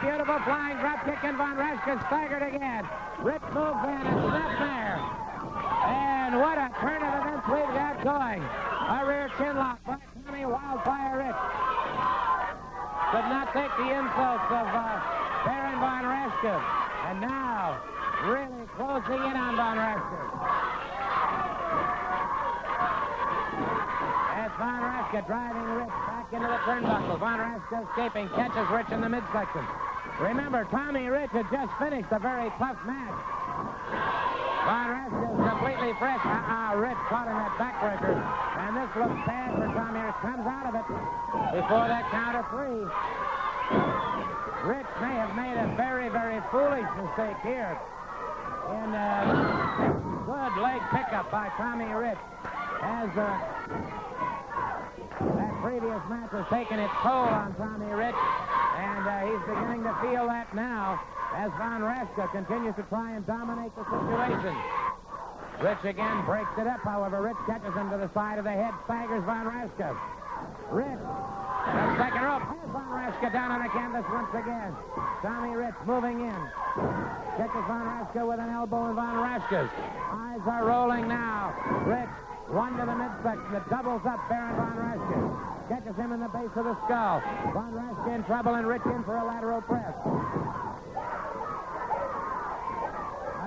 beautiful flying drop kick, and Von Raschke staggered again. Rich moves in and snap there. And what a turn of events we've got going. A rear chin lock by Tommy Wildfire Rich. Could not take the insults of uh, Baron Von Raschke. And now, really closing in on Von Raschke. As Von Raschke driving Rich back into the turnbuckle. Von Raschke escaping, catches Rich in the midsection. Remember, Tommy Rich had just finished a very tough match. Von Raschke is completely fresh. Ah, uh -uh, Rich caught in that backbreaker. And this looks bad for Tommy Rich. Comes out of it before that count of three. Rich may have made a very, very foolish mistake here. And a good leg pickup by Tommy Rich. As uh, that previous match has taken its toll on Tommy Rich. And uh, he's beginning to feel that now as Von Raschke continues to try and dominate the situation. Rich again breaks it up, however. Rich catches him to the side of the head, staggers Von Raschke. Rich, the second rope, has Von Raschke down on the canvas once again. Tommy Rich moving in. Catches Von Raschke with an elbow in Von Raschke's. Eyes are rolling now. Rich, one to the midsection. It doubles up Baron Von Raschke. Catches him in the base of the skull. Von Raschke in trouble and Rich in for a lateral press.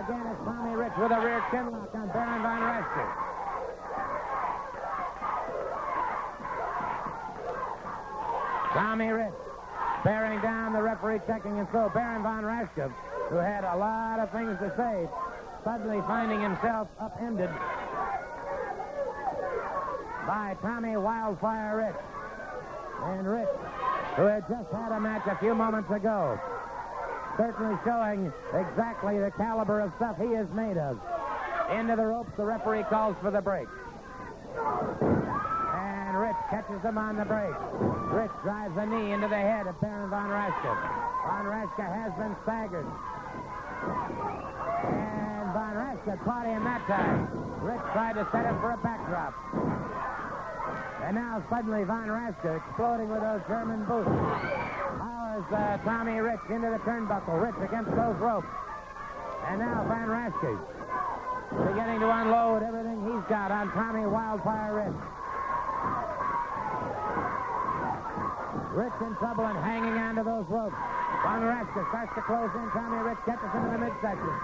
Again, it's Tommy Rich with a rear chin lock on Baron Von Raschke. Tommy Rich bearing down the referee checking and so Baron Von Raschke, who had a lot of things to say, suddenly finding himself upended by Tommy Wildfire Rich. And Rich, who had just had a match a few moments ago, certainly showing exactly the caliber of stuff he is made of. Into the ropes, the referee calls for the break. And Rich catches him on the break. Rich drives a knee into the head of Baron Von Raschke. Von Raschke has been staggered. And Von Raschke caught him that time. Rich tried to set him for a backdrop. And now suddenly Von Raschke exploding with those German boots. Powers uh, Tommy Rich into the turnbuckle. Rich against those ropes. And now Von Raschke beginning to unload everything he's got on Tommy Wildfire Rich. Rich in trouble and hanging onto those ropes. Von Raschke starts to close in. Tommy Rich catches him in the midsection.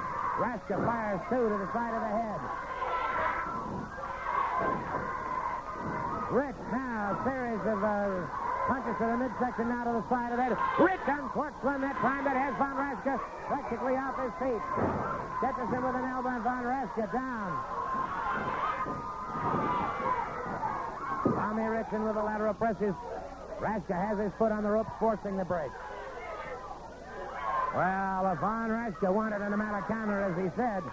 Raschke fires two to the side of the head. Rich now, series of uh, punches to the midsection, now to the side of that. Rich uncorks one that time that has Von Raschke practically off his feet. Catches him with an elbow and Von Raschke down. Tommy Rich in with a lateral presses. Raschke has his foot on the ropes, forcing the break. Well, if Von Raschke wanted an Americana, as he said,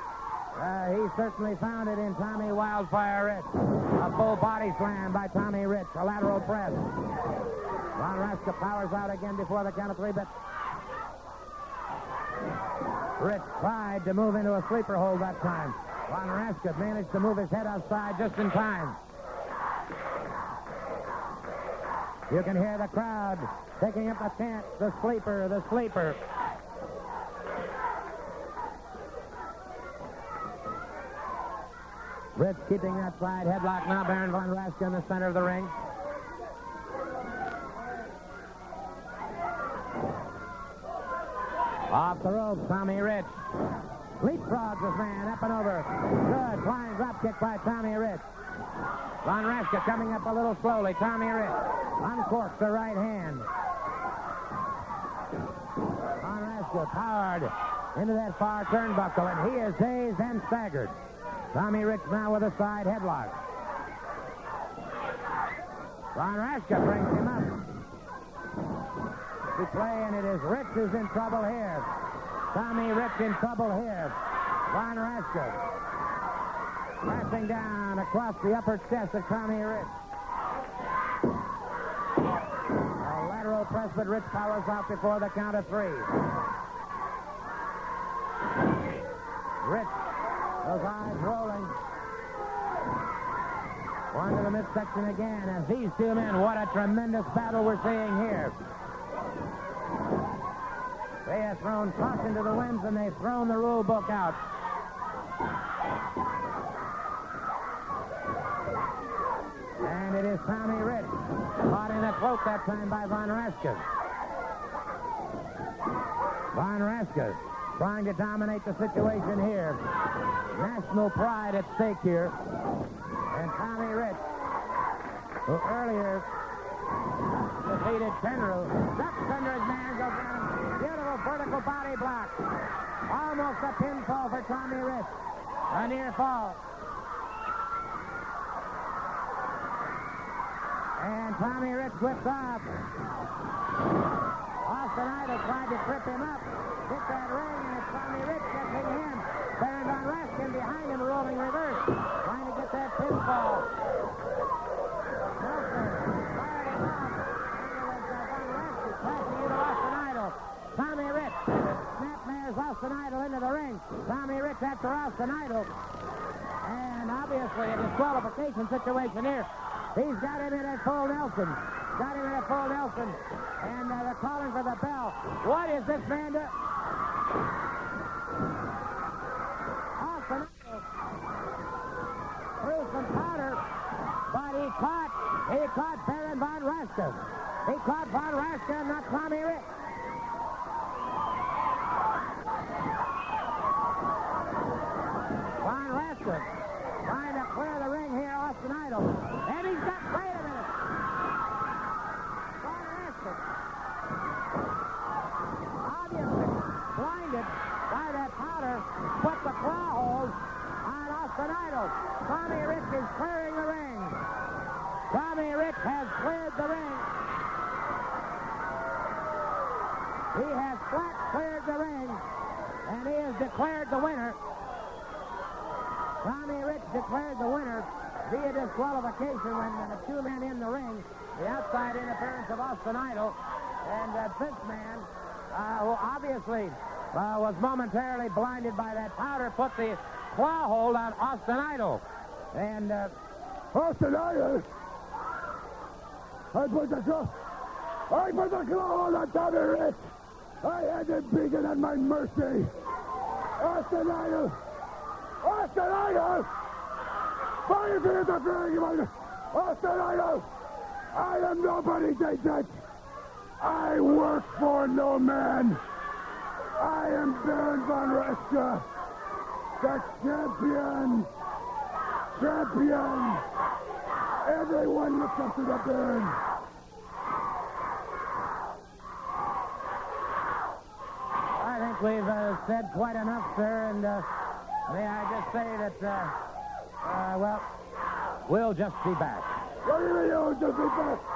uh, he certainly found it in Tommy Wildfire Rich. A full body slam by Tommy Rich, a lateral press. Von Raschke powers out again before the count of three, but Rich tried to move into a sleeper hold that time. Von Raschke managed to move his head outside just in time. You can hear the crowd taking up the chant, the sleeper, the sleeper. Rich keeping that side headlock now. Baron Von Raschke in the center of the ring. Off the ropes, Tommy Rich. Leapfrogs this man up and over. Good flying drop kick by Tommy Rich. Von Raschke coming up a little slowly. Tommy Rich uncorks the right hand. Von Raschke powered into that far turnbuckle, and he is dazed and staggered. Tommy Rich now with a side headlock. Von Raschke brings him up. To play, and it is Rich who's in trouble here. Tommy Rich in trouble here. Von Raschke pressing down across the upper chest of Tommy Rich. A lateral press, but Rich powers out before the count of three. Rich those eyes rolling. One to the midsection again. As these two men, what a tremendous battle we're seeing here. They have thrown caution to the winds and they've thrown the rule book out. And it is Tommy Rich, caught in a cloak that time by Von Raschke. Von Raschke trying to dominate the situation here. National pride at stake here. And Tommy Rich, who earlier defeated Penrose, ducks under his man, goes down. Beautiful vertical body block. Almost a pinfall for Tommy Rich. A near fall. And Tommy Rich whips off. Austin Idol tried to trip him up. Hit that ring, and it's Tommy Rich catching him. Baron Von Raschke behind him, rolling reverse. Trying to get that pinfall. Nelson fired off. It was uh, Von Raschke into Austin Idol. Tommy Rich snapmares Austin Idol into the ring. Tommy Rich after Austin Idol. And obviously a disqualification situation here. He's got him in at full Nelson. Got him in at full Nelson. And uh, they're calling for the bell. What is this man doing? Austin threw some powder, but he caught, he caught Baron Von Raschke. He caught Von Raschke, not Tommy Rich. Von Raschke trying to clear the ring here, Austin Idol. And he's got, wait a minute. Von Raschke. Obviously blinded by that powder, put the claw hold on Austin Idol. Tommy Rich is clearing the ring. Rich has cleared the ring. He has flat cleared the ring, and he has declared the winner. Tommy Rich declared the winner via disqualification when the two men in the ring, the outside interference of Austin Idol, and uh, this man, uh, who obviously uh, was momentarily blinded by that powder, put the claw hold on Austin Idol. And uh, Austin Idol. I put the claw. I put the claw on Tommy Rich. I had him beaten at my mercy. Austin Idol. Austin Idol. Is it interfering. Austin Idol. I am nobody, they said. I work for no man. I am Baron von Raschke, the champion. Champion. Everyone looks up to the Baron. I think we've uh, said quite enough, sir, and uh, may I just say that, uh, uh, well, we'll just be back. What do you mean, just be back?